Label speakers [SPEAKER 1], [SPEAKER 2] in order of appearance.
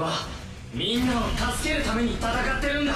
[SPEAKER 1] はみんなを助けるために戦ってるんだ。